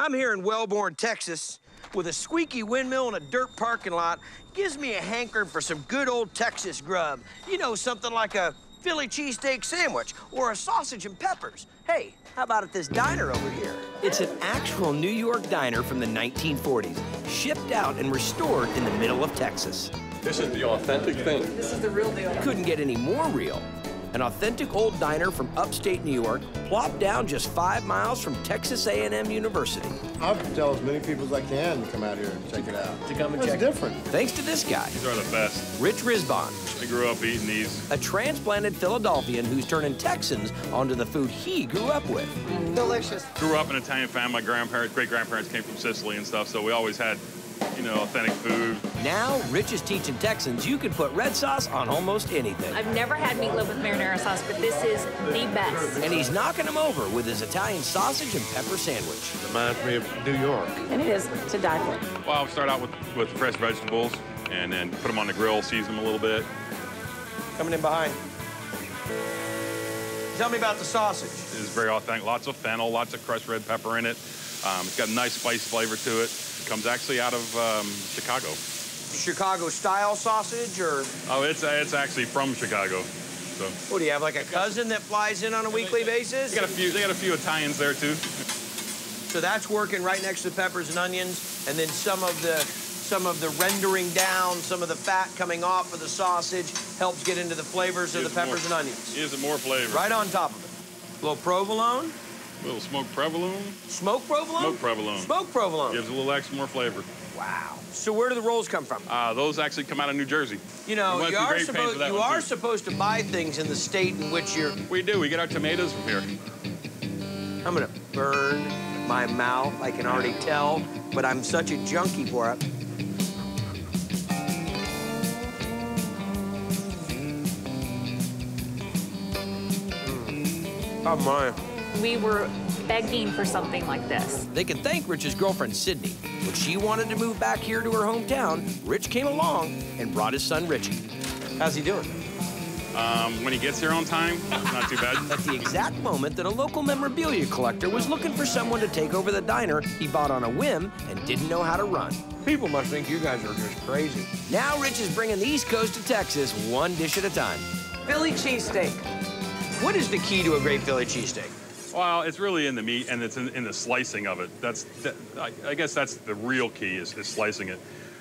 I'm here in Wellborn, Texas, with a squeaky windmill and a dirt parking lot. Gives me a hankering for some good old Texas grub. You know, something like a Philly cheesesteak sandwich or a sausage and peppers. Hey, how about at this diner over here? It's an actual New York diner from the 1940s, shipped out and restored in the middle of Texas. This is the authentic thing. This is the real deal. Couldn't get any more real. An authentic old diner from upstate New York, plopped down just five miles from Texas A&M University. I'll tell as many people as I can to come out here and check it out. To come and It's check. different. Thanks to this guy, These are the best. Rich Risbon, I grew up eating these. a transplanted Philadelphian who's turning Texans onto the food he grew up with. Delicious. Grew up in an Italian family. My grandparents, great grandparents came from Sicily and stuff, so we always had, you know, authentic food. Now, Rich is teaching Texans you can put red sauce on almost anything. I've never had meatloaf with marinara sauce, but this is the best. And he's knocking them over with his Italian sausage and pepper sandwich. Reminds me of New York. And it is to die for. Well, I'll start out with, with fresh vegetables and then put them on the grill, season them a little bit. Coming in behind. Tell me about the sausage. It's very authentic. Lots of fennel, lots of crushed red pepper in it. Um, it's got a nice spice flavor to it. It comes actually out of um, Chicago. Chicago style sausage, or Oh, it's it's actually from Chicago. So what do you have, like a cousin that flies in on a weekly basis? they got a few. They got a few Italians there too. So that's working right next to the peppers and onions, and then some of the some of the rendering down, some of the fat coming off of the sausage helps get into the flavors of the peppers more- and onions. Gives it more flavor. Right on top of it. A little provolone, A little smoked provolone. smoked provolone. Smoked provolone. Smoked provolone. Gives a little extra more flavor. Wow. So where do the rolls come from? Uh, those actually come out of New Jersey. You know, We you are great pains supposed you are too. supposed to buy things in the state in which you're. We do. We get our tomatoes from here. I'm gonna burn my mouth. I can already tell, but I'm such a junkie for it. Oh my. We were begging for something like this. They can thank Rich's girlfriend, Sydney. When she wanted to move back here to her hometown, Rich came along and brought his son, Richie. How's he doing? Um, when he gets here on time, not too bad. At the exact moment that a local memorabilia collector was looking for someone to take over the diner he bought on a whim and didn't know how to run. People must think you guys are just crazy. Now Rich is bringing the East Coast to Texas one dish at a time. Philly cheesesteak. What is the key to a great Philly cheesesteak? Well, it's really in the meat and it's in, in the slicing of it. That's, that, I, I guess that's the real key is, is slicing it.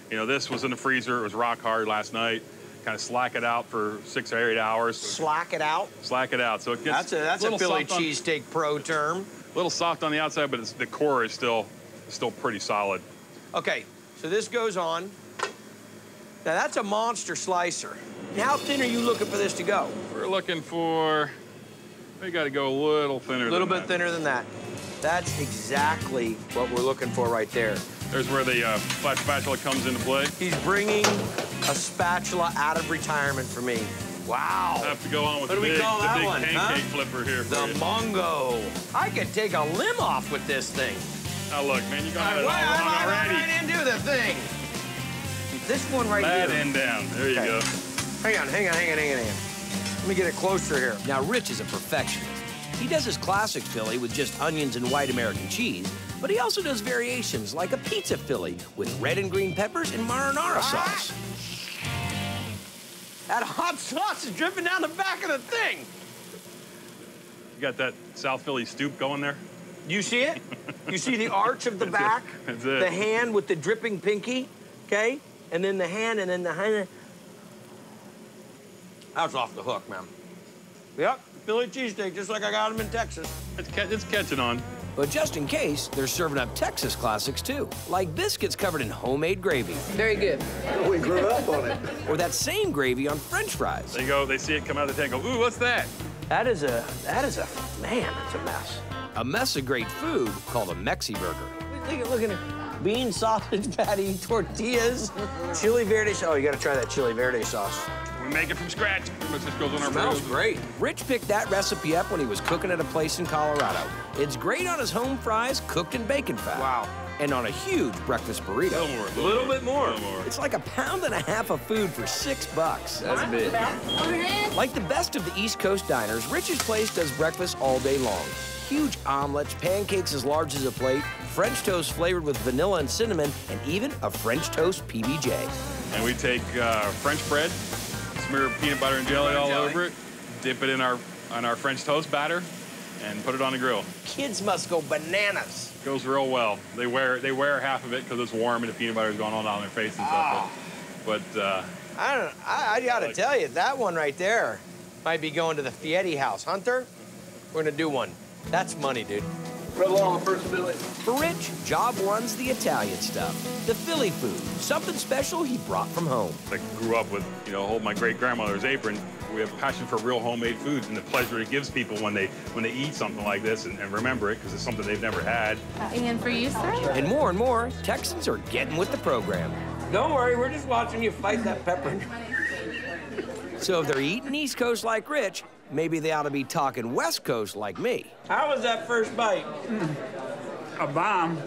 You know, this was in the freezer. It was rock hard last night. Kind of slack it out for six or eight hours. Slack it out. Slack it out. So it gets That's a that's a little Philly cheesesteak pro term. A little soft on the outside, but it's, the core is still still pretty solid. Okay, so this goes on. Now that's a monster slicer. How thin are you looking for this to go? We're looking for. We got to go a little thinner. A little bit that. thinner than that. That's exactly what we're looking for right there. There's where the uh, flat spatula comes into play. He's bringing a spatula out of retirement for me. Wow. Have to go on with What the do we big, call that big one, pancake huh? flipper here. The you. Mongo. I could take a limb off with this thing. Now look, man, you got I, it all I, wrong I, already. I didn't do the thing. This one right That here. end down. There you go. Hang on, hang on, hang on, hang on, hang on. Let me get it closer here. Now, Rich is a perfectionist. He does his classic Philly with just onions and white American cheese, but he also does variations like a pizza Philly with red and green peppers and marinara sauce. That hot sauce is dripping down the back of the thing. You got that South Philly stoop going there. You see it? You see the arch of the back? That's it. The hand with the dripping pinky, okay? And then the hand, and then the hand. That's off the hook, man. Yep, Philly cheesesteak, just like I got them in Texas. It's, ca- it's catching on. But just in case, they're serving up Texas classics too, like biscuits covered in homemade gravy, Very good. We grew up on it. or that same gravy on French fries. They go, they see it come out of the tank, go, ooh, what's that? That is a, that is a, man, it's a mess. A mess of great food called a Mexi burger. Look at, look at it. Bean, sausage patty, tortillas, chili verde. Oh, you gotta try that chili verde sauce. We make it from scratch. It just goes on our Smells burritos. great. Rich picked that recipe up when he was cooking at a place in Colorado. It's great on his home fries cooked in bacon fat. Wow. And on a huge breakfast burrito. A little more. A little bit more. A little more. It's like a pound and a half of food for six bucks. That's big. Like the best of the East Coast diners, Rich's Place does breakfast all day long. huge omelets, pancakes as large as a plate, French toast flavored with vanilla and cinnamon, and even a French toast PBJ. And we take uh, French bread, smear peanut butter and jelly all jelly. over it, dip it in our on our French toast batter, and put it on the grill. Kids must go bananas. Goes real well. They wear they wear half of it because it's warm and the peanut butter's going on on their face and stuff. But, but uh, I don't. I, I gotta Like- tell you, that one right there might be going to the Fieri house. Hunter, we're gonna do one. That's money, dude. Right along, First Billy. For Rich, job one's the Italian stuff, the Philly food, something special he brought from home. I grew up with, you know, hold my great grandmother's apron. We have a passion for real homemade foods and the pleasure it gives people when they when they eat something like this and, and remember it because it's something they've never had. And for you, sir? And more and more, Texans are getting with the program. Don't worry, we're just watching you fight that pepper. So if they're eating East Coast like Rich, maybe they ought to be talking West Coast like me. How was that first bite? A bomb.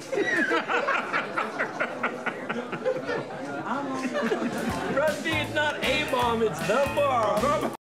Rusty, it's not a bomb, it's the bomb.